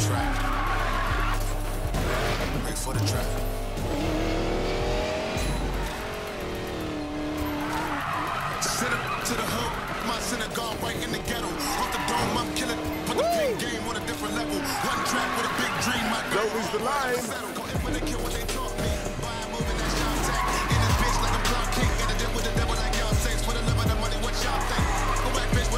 trap. Wait for the trap. Up to the my synagogue right in the ghetto. Off the dome, I'm killing. Put the game on a different level. One track with a big dream, my goal. is the line.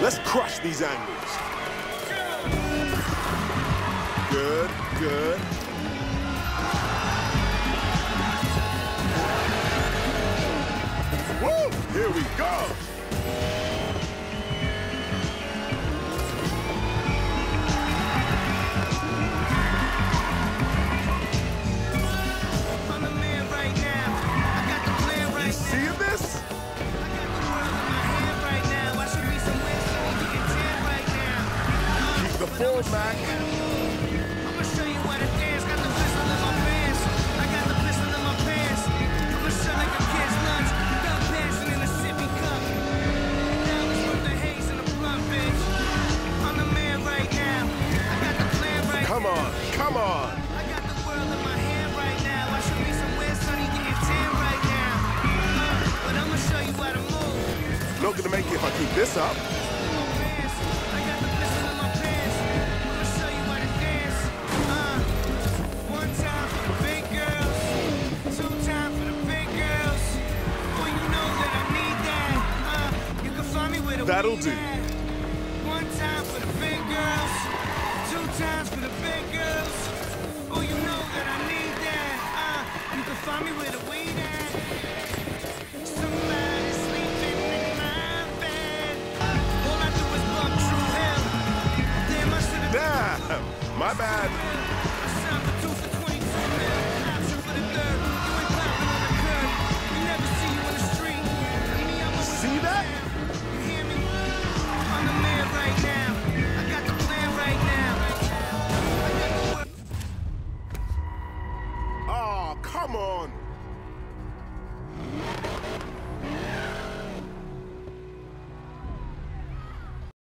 Let's crush these angles. Good, good. Mac. I'ma show you how to. Got the pistol in my pants. I got the pistol in my pants. I'ma show like a kid's lunch. Done passing in a sippy cup. Now it's worth the haze and the blunt, bitch. I'm the man right now. I got the plan right Come now. on, come on. I got the world in my hand right now. I should be somewhere sunny getting tan right now. Uh, but I'ma show you how to move. Not gonna make it if I keep this up. That'll do.